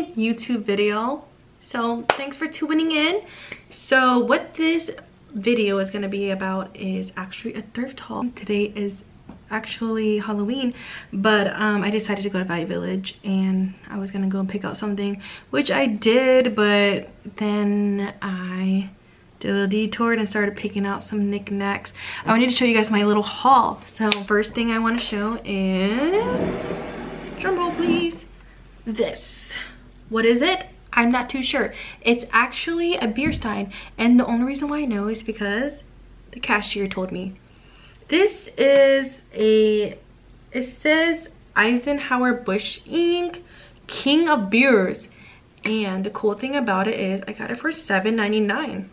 second YouTube video. So thanks for tuning in. So what this video is going to be about is actually a thrift haul. Today is actually Halloween, but um, I decided to go to Value Village and I was gonna go and pick out something, which I did, but then I did a little detour and started picking out some knickknacks. I wanted to show you guys my little haul. So first thing I want to show is, drum roll please, this. What is it? I'm not too sure. It's actually a beer stein and the only reason why I know is because the cashier told me. This is a, it says Anheuser-Busch Inc. King of Beers. And the cool thing about it is I got it for $7.99.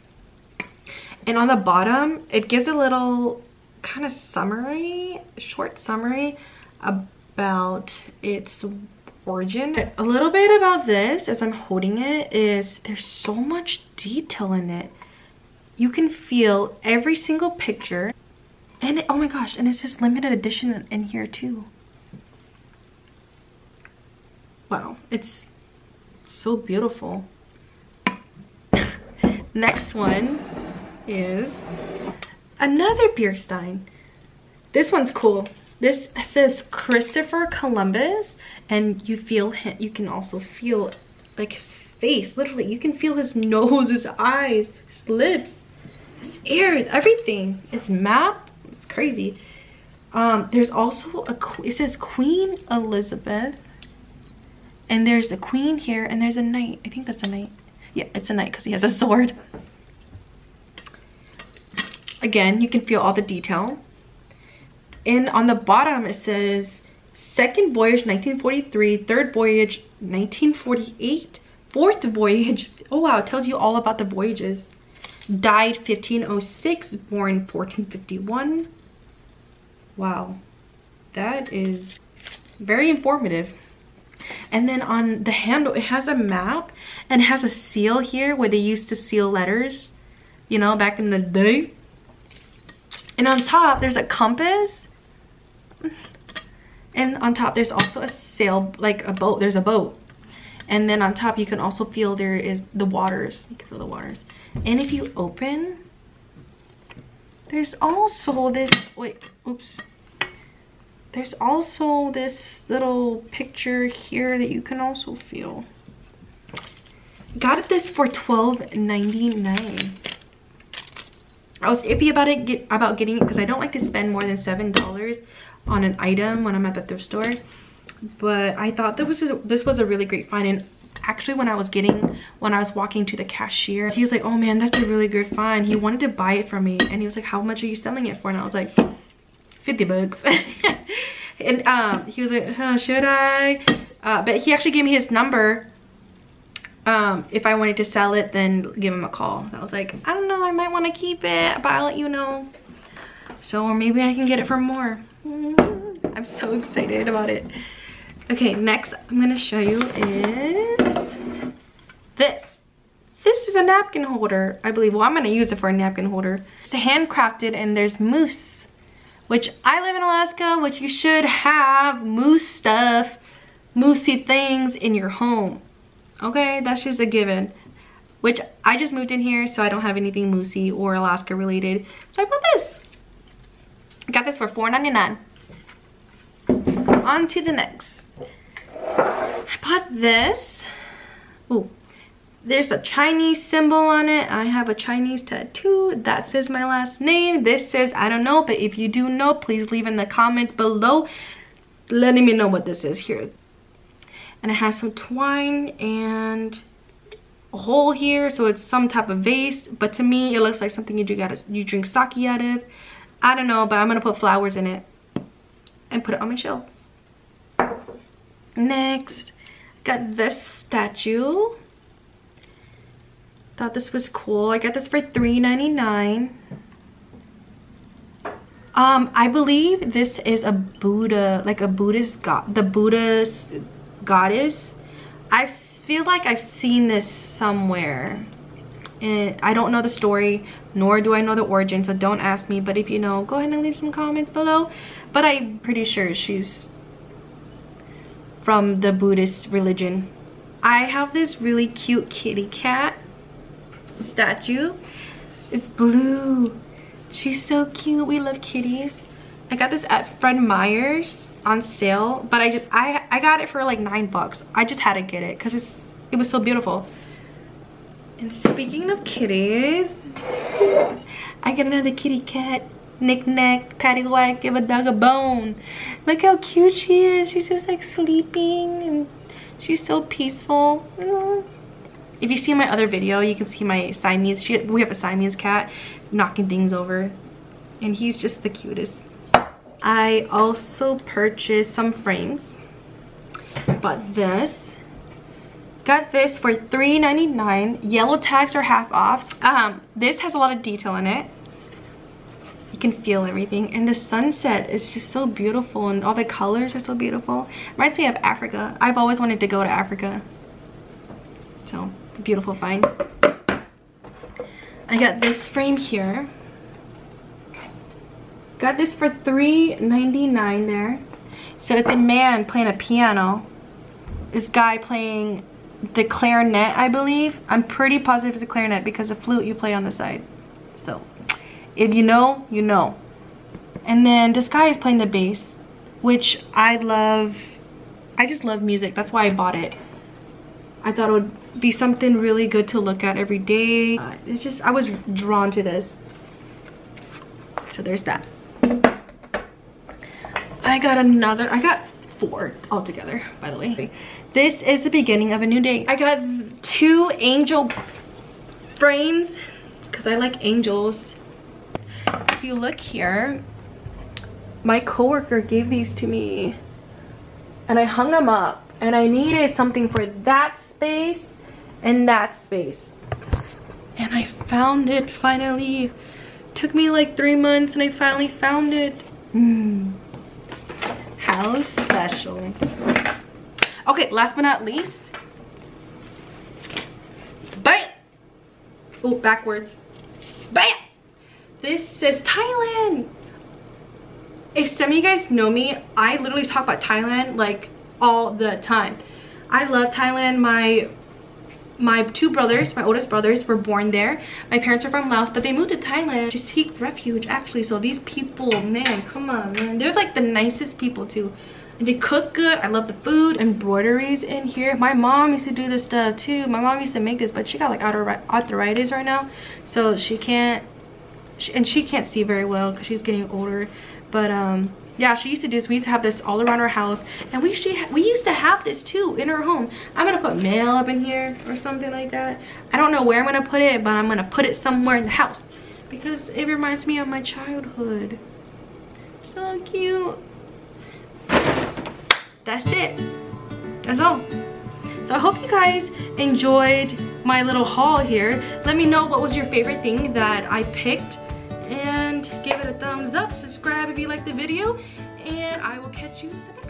And on the bottom, it gives a little kind of summary, short summary about its origin. A little bit about this as I'm holding it is there's so much detail in it. You can feel every single picture. And it, oh my gosh, and it says limited edition in here too. Wow, it's so beautiful. Next one is another beer stein. This one's cool. This says Christopher Columbus and you feel him, you can also feel like his face. Literally, you can feel his nose, his eyes, his lips, his ears, everything. It's map. It's crazy. Um, there's also a, it says Queen Elizabeth and there's the queen here and there's a knight. I think that's a knight. Yeah, it's a knight because he has a sword. Again, you can feel all the detail. And on the bottom, it says second voyage 1943, third voyage 1948, fourth voyage. Oh wow, it tells you all about the voyages. Died 1506, born 1451. Wow, that is very informative. And then on the handle, it has a map and it has a seal here where they used to seal letters, you know, back in the day. And on top, there's a compass. And on top, there's also a sail, like a boat. There's a boat. And then on top, you can also feel there is the waters. You can feel the waters. And if you open, there's also this, wait, oops. There's also this little picture here that you can also feel. Got this for $12.99. I was iffy about it get, about getting it because I don't like to spend more than seven dollars on an item when I'm at the thrift store. But I thought that was a, this was a really great find and actually when I was getting when I was walking to the cashier he was like oh man that's a really good find. He wanted to buy it from me. And he was like how much are you selling it for? And I was like 50 bucks. And um he was like oh, should I? Uh, but he actually gave me his number um, if I wanted to sell it, then give him a call. I was like, I don't know, I might want to keep it, but I'll let you know. So, or maybe I can get it for more. I'm so excited about it. Okay, next I'm gonna show you is this. This is a napkin holder, I believe. Well, I'm gonna use it for a napkin holder. It's handcrafted and there's moose, which I live in Alaska, which you should have moose stuff, moosey things in your home okay that's just a given. Which i just moved in here so i don't have anything moosey or alaska related. So i bought this. I got this for $4.99 on to the next. I bought this. Ooh, there's a Chinese symbol on it. I have a Chinese tattoo. That says my last name. This says, I don't know, but if you do know, please leave in the comments below. Letting me know what this is here and it has some twine and a hole here so it's some type of vase. But to me it looks like something you drink out of, you drink sake out of. I don't know but i'm gonna put flowers in it and put it on my shelf. Next got this statue. Thought this was cool. I got this for $3.99 um i believe this is a buddha like a buddhist god the buddhist goddess. I feel like I've seen this somewhere. And I don't know the story, nor do I know the origin, so don't ask me. But if you know, go ahead and leave some comments below. But I'm pretty sure she's from the Buddhist religion. I have this really cute kitty cat statue. It's blue. She's so cute. We love kitties. I got this at Fred Meyer's on sale, but I just I I got it for like nine bucks. I just had to get it because it's it was so beautiful. And speaking of kitties, I got another kitty cat. Nick nack, patty whack, give a dog a bone. Look how cute she is. She's just like sleeping and she's so peaceful. Mm. If you see my other video, you can see my Siamese. She, we have a Siamese cat knocking things over. And he's just the cutest. I also purchased some frames. But this. Got this for $3.99. Yellow tags are half off. Um, this has a lot of detail in it. You can feel everything. And the sunset is just so beautiful and all the colors are so beautiful. Reminds me of Africa. I've always wanted to go to Africa. So, beautiful find. I got this frame here. Got this for $3.99 there. So it's a man playing a piano. This guy playing the clarinet, I believe. I'm pretty positive it's a clarinet because the flute you play on the side. So, if you know, you know. And then this guy is playing the bass, which I love. I just love music. That's why I bought it. I thought it would be something really good to look at every day. Uh, it's just, I was drawn to this. So there's that. I got another, I got four altogether, by the way. This is the beginning of a new day. I got two angel frames because I like angels. If you look here, my coworker gave these to me and I hung them up and I needed something for that space and that space. And I found it finally. Took me like three months and I finally found it. Mm. How special. Okay, last but not least. Bam! Oh, backwards. Bam! This says Thailand. If some of you guys know me, I literally talk about Thailand like all the time. I love Thailand. My my two brothers, my oldest brothers, were born there. My parents are from Laos, but they moved to Thailand to seek refuge, actually. So these people, man, come on, man. They're like the nicest people, too. They cook good. I love the food. Embroideries in here. My mom used to do this stuff, too. My mom used to make this, but she got like arthritis right now. So she can't, and she can't see very well because she's getting older. But, um, yeah she used to do this. We used to have this all around our house. And we to, we used to have this too in our home. I'm gonna put mail up in here or something like that. I don't know where i'm gonna put it but i'm gonna put it somewhere in the house. Because it reminds me of my childhood. So cute. That's it. That's all. So i hope you guys enjoyed my little haul here. Let me know what was your favorite thing that i picked and give it a thumbs up subscribe if you like the video and i will catch you the next